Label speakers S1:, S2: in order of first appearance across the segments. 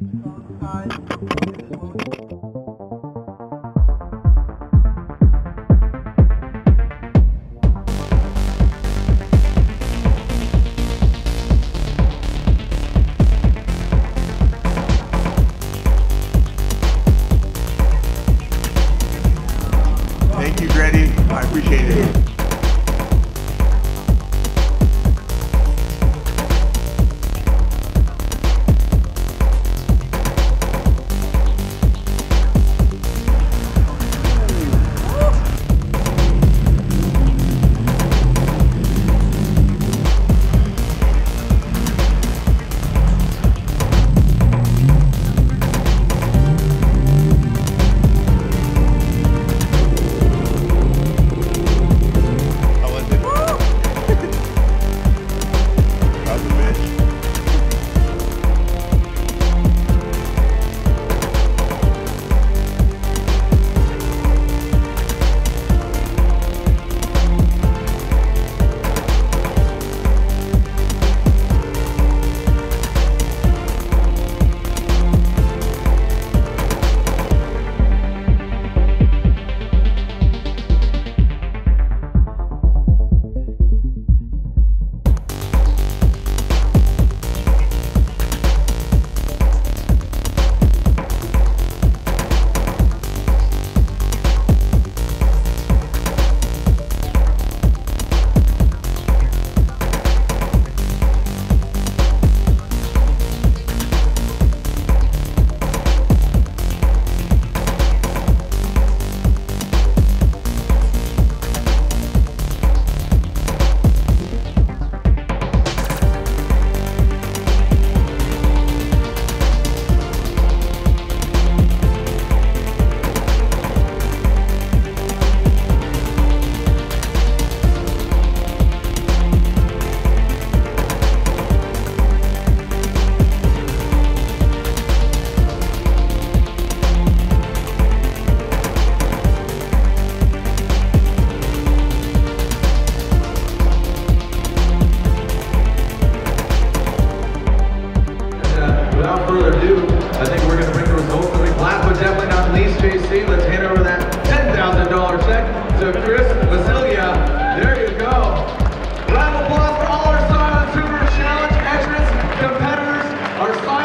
S1: Thank you, Grady. I appreciate it.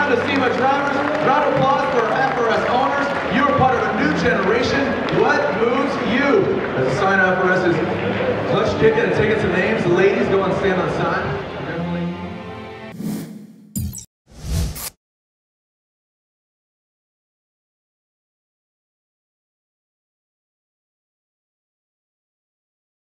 S2: Scion to drivers. Round of applause for FRS owners. You are part of a new generation. What moves you? As a Scion FRS is clutch kicking and taking some names, ladies go and stand on the side.